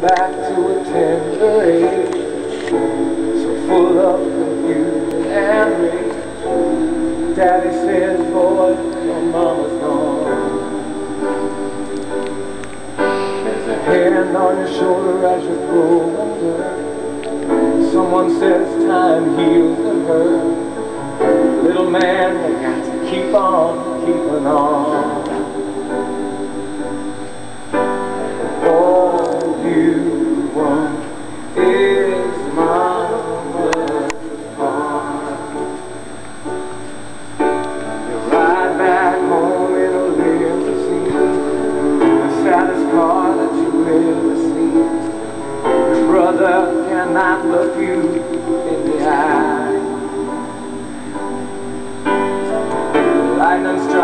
back to a tender age, so full of confusion and rage. Daddy says, boy, your mama's gone. There's a hand on your shoulder as you grow under. Someone says time heals the hurt. Little man, you got to keep on keeping on. when I look you in the eye. Lightning strikes.